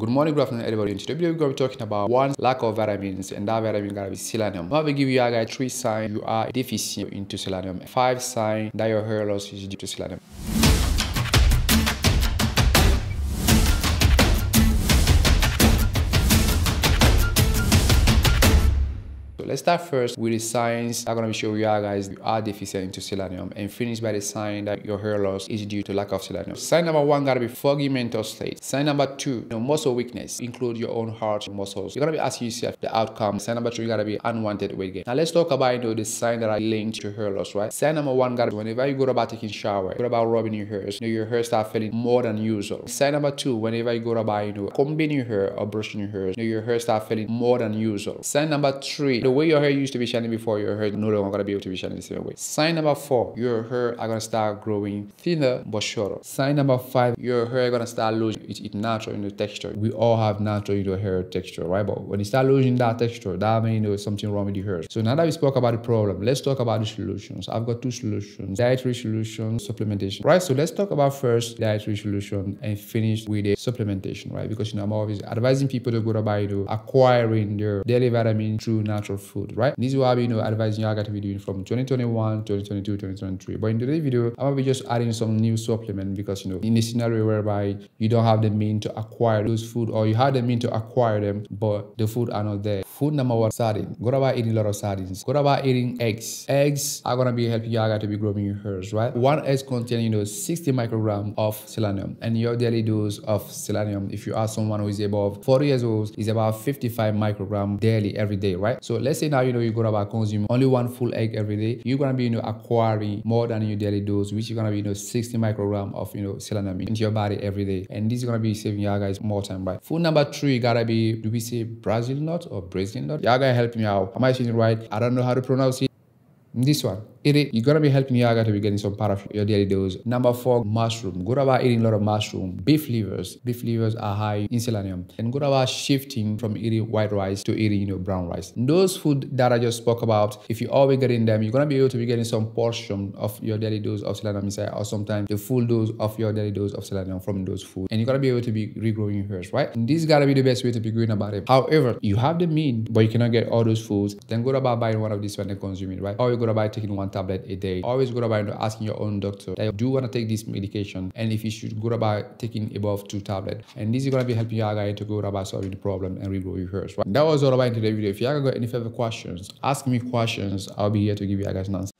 Good morning, good afternoon, everybody. In today's video, we're going to be talking about one lack of vitamins, and that vitamin gotta be selenium. I'm to give you guys three signs you are deficient into selenium, five signs that your hair loss is due to selenium. Let's start first with the signs I'm gonna be showing you are guys you are deficient into selenium and finish by the sign that your hair loss is due to lack of selenium. Sign number one gotta be foggy mental state. Sign number two, you know, muscle weakness, include your own heart muscles. You're gonna be asking yourself the outcome. Sign number two, you gotta be unwanted weight gain. Now let's talk about you know the sign that are linked to hair loss, right? Sign number one gotta be whenever you go about taking shower, go about rubbing your hairs, you know, your hair start feeling more than usual. Sign number two, whenever you go about you know combing your hair or brushing your hair, you know, your hair start feeling more than usual. Sign number three, the way your hair used to be shining before your hair no longer gonna be able to be shining the same way. Sign number four, your hair are gonna start growing thinner but shorter. Sign number five, your hair gonna start losing its, natural you know, texture. We all have natural you know, hair texture, right? But when you start losing that texture, that means know something wrong with your hair. So now that we spoke about the problem, let's talk about the solutions. I've got two solutions: dietary solution, supplementation. Right. So let's talk about first dietary solution and finish with the supplementation, right? Because you know I'm always advising people to go about you know acquiring their daily vitamin through natural food, right? This is what I've been you know, advising you I to be doing from 2021, 2022, 2023. But in today's video, I'm gonna be just adding some new supplement because you know in a scenario whereby you don't have the mean to acquire those food or you have the mean to acquire them, but the food are not there. Food number one, sardine. Go about eating a lot of sardines. Go about eating eggs. Eggs are gonna be helping you to be growing your hairs, right? One egg contains you know 60 microgram of selenium, and your daily dose of selenium, if you are someone who is above 40 years old, is about 55 microgram daily every day, right? So let's say now you know you go about consuming only one full egg every day, you're gonna be you know acquiring more than your daily dose, which is gonna be you know 60 microgram of you know selenium into your body every day, and this is gonna be saving you guys more time, right? Food number three gotta be do we say Brazil nut or Brazilian nut? Y'all gotta help me out. Am I saying it right? I don't know how to pronounce it. This one it, you're gonna be helping Yaga to be getting some part of your daily dose. Number four, mushroom. Good about eating a lot of mushroom. Beef livers. Beef livers are high in selenium. And good about shifting from eating white rice to eating you know brown rice. Those food that I just spoke about, if you always getting them, you're gonna be able to be getting some portion of your daily dose of selenium inside, or sometimes the full dose of your daily dose of selenium from those food. And you're gonna be able to be regrowing your hairs, right? And this gotta be the best way to be going about it. However, you have the mean, but you cannot get all those foods, then go about buying one of these one and consuming, right? Or you go about taking one tablet a day. Always go about asking your own doctor that you do want to take this medication and if you should go about taking above two tablets. And this is going to be helping you guys to go about solving the problem and regrow your hairs. Right? That was all about today's video. If you guys got any further questions, ask me questions. I'll be here to give you guys an answer.